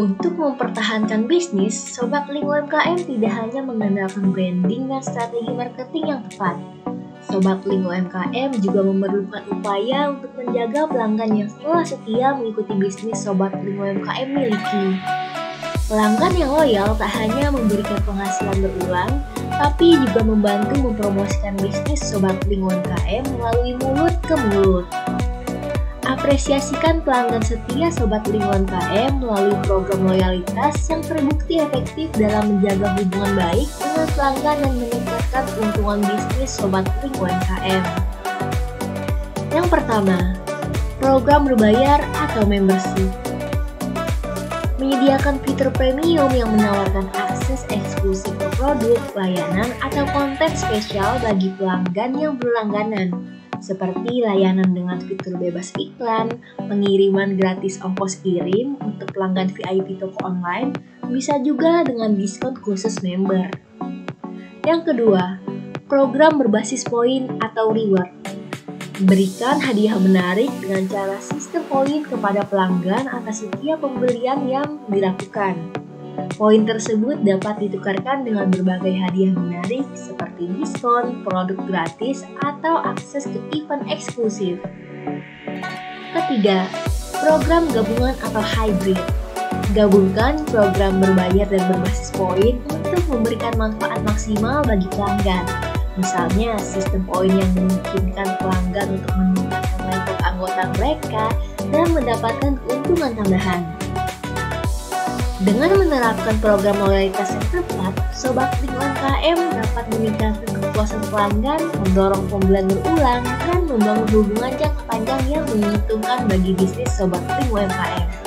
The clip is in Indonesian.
Untuk mempertahankan bisnis, Sobat Link UMKM tidak hanya mengandalkan branding dan strategi marketing yang tepat. Sobat Link UMKM juga memerlukan upaya untuk menjaga pelanggan yang setelah setia mengikuti bisnis Sobat Link UMKM miliki. Pelanggan yang loyal tak hanya memberikan penghasilan berulang, tapi juga membantu mempromosikan bisnis Sobat Link UMKM melalui mulut ke mulut. Apresiasikan pelanggan setia Sobat Lingkungan KM melalui program loyalitas yang terbukti efektif dalam menjaga hubungan baik dengan pelanggan dan meningkatkan keuntungan bisnis Sobat Lingkungan KM. Yang pertama, program berbayar atau membership. Menyediakan fitur premium yang menawarkan akses eksklusif ke produk, layanan, atau konten spesial bagi pelanggan yang berlangganan seperti layanan dengan fitur bebas iklan, pengiriman gratis ongkos kirim untuk pelanggan VIP toko online, bisa juga dengan diskon khusus member. Yang kedua, program berbasis poin atau reward. Berikan hadiah menarik dengan cara sistem poin kepada pelanggan atas setiap pembelian yang dilakukan. Poin tersebut dapat ditukarkan dengan berbagai hadiah menarik seperti diskon, produk gratis, atau akses ke event eksklusif. Ketiga, program gabungan atau hybrid. Gabungkan program berbayar dan berbasis poin untuk memberikan manfaat maksimal bagi pelanggan. Misalnya, sistem poin yang memungkinkan pelanggan untuk meningkatkan level anggota mereka dan mendapatkan keuntungan tambahan. Dengan menerapkan program loyalitas yang tepat, Sobat Lingkungan KM dapat meningkatkan kepuasan pelanggan, mendorong pembelian berulang, dan membangun hubungan jangka panjang yang menguntungkan bagi bisnis Sobat Lingkungan KM.